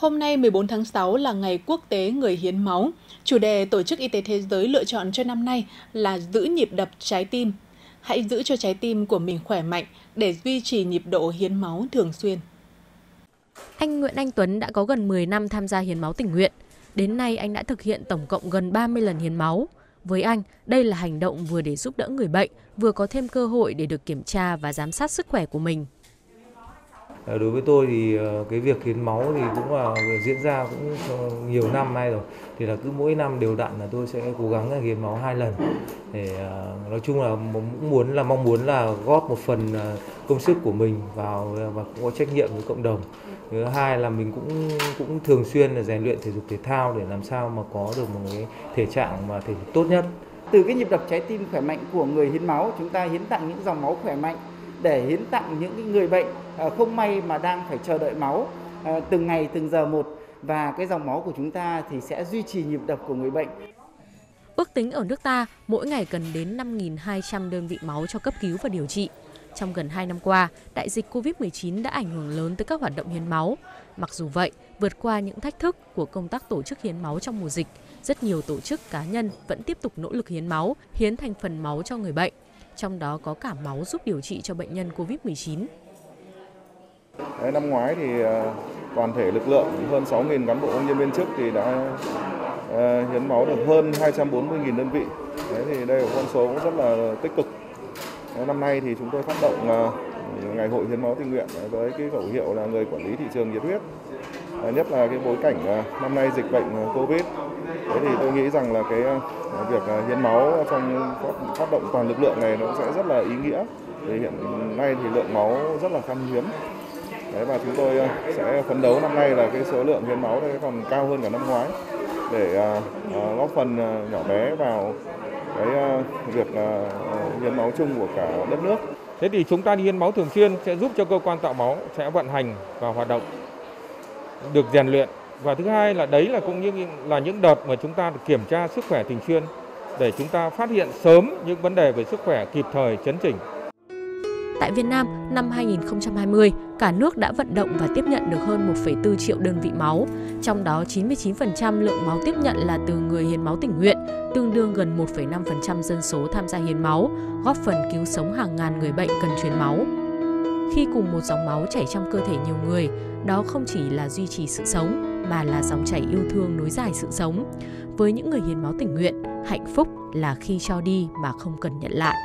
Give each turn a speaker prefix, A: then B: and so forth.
A: Hôm nay 14 tháng 6 là ngày quốc tế người hiến máu. Chủ đề Tổ chức Y tế Thế giới lựa chọn cho năm nay là giữ nhịp đập trái tim. Hãy giữ cho trái tim của mình khỏe mạnh để duy trì nhịp độ hiến máu thường xuyên.
B: Anh Nguyễn Anh Tuấn đã có gần 10 năm tham gia hiến máu tình nguyện. Đến nay anh đã thực hiện tổng cộng gần 30 lần hiến máu. Với anh, đây là hành động vừa để giúp đỡ người bệnh, vừa có thêm cơ hội để được kiểm tra và giám sát sức khỏe của mình.
C: Ờ, đối với tôi thì ờ, cái việc hiến máu thì cũng là diễn ra cũng ờ, nhiều năm nay rồi. Thì là cứ mỗi năm đều đặn là tôi sẽ cố gắng hiến máu hai lần để nói chung là cũng muốn là mong muốn là góp một phần công sức của mình vào và cũng có trách nhiệm với cộng đồng. Thứ hai là mình cũng cũng thường xuyên là rèn luyện thể dục thể thao để làm sao mà có được một cái thể trạng mà thể tốt nhất.
D: Từ cái nhịp đập trái tim khỏe mạnh của người hiến máu, chúng ta hiến tặng những dòng máu khỏe mạnh để hiến tặng những người bệnh à, không may mà đang phải chờ đợi máu à, từng ngày từng giờ một và cái dòng máu của chúng ta thì sẽ duy trì nhịp đập của người bệnh.
B: Ước tính ở nước ta mỗi ngày cần đến 5.200 đơn vị máu cho cấp cứu và điều trị. Trong gần 2 năm qua, đại dịch COVID-19 đã ảnh hưởng lớn tới các hoạt động hiến máu. Mặc dù vậy, vượt qua những thách thức của công tác tổ chức hiến máu trong mùa dịch, rất nhiều tổ chức cá nhân vẫn tiếp tục nỗ lực hiến máu, hiến thành phần máu cho người bệnh trong đó có cả máu giúp điều trị cho bệnh nhân COVID-19.
E: Năm ngoái thì à, toàn thể lực lượng hơn 6.000 cán bộ công nhân viên chức thì đã à, hiến máu được hơn 240.000 đơn vị. Đấy thì đây là con số cũng rất là tích cực. Năm nay thì chúng tôi phát động à, ngày hội hiến máu tình nguyện với cái khẩu hiệu là người quản lý thị trường nhiệt huyết. Ờ, nhất là cái bối cảnh ờ, năm nay dịch bệnh ờ, Covid. Thế thì tôi nghĩ rằng là cái việc hiến máu trong phát động toàn lực lượng này nó sẽ rất là ý nghĩa. Thì hiện nay thì lượng máu rất là khan hiếm. Đấy, và chúng tôi sẽ phấn đấu năm nay là cái số lượng hiến máu đấy còn cao hơn cả năm ngoái để uh, góp phần nhỏ bé vào cái uh, việc uh, hiến máu chung của cả đất nước.
F: Thế thì chúng ta đi hiến máu thường xuyên sẽ giúp cho cơ quan tạo máu sẽ vận hành và hoạt động được rèn luyện và thứ hai là đấy là cũng như là những đợt mà chúng ta được kiểm tra sức khỏe thường xuyên để chúng ta phát hiện sớm những vấn đề về sức khỏe kịp thời chấn chỉnh.
B: Tại Việt Nam, năm 2020, cả nước đã vận động và tiếp nhận được hơn 1,4 triệu đơn vị máu, trong đó 99% lượng máu tiếp nhận là từ người hiến máu tình nguyện, tương đương gần 1,5% dân số tham gia hiến máu, góp phần cứu sống hàng ngàn người bệnh cần truyền máu. Khi cùng một dòng máu chảy trong cơ thể nhiều người, đó không chỉ là duy trì sự sống mà là dòng chảy yêu thương nối dài sự sống. Với những người hiến máu tình nguyện, hạnh phúc là khi cho đi mà không cần nhận lại.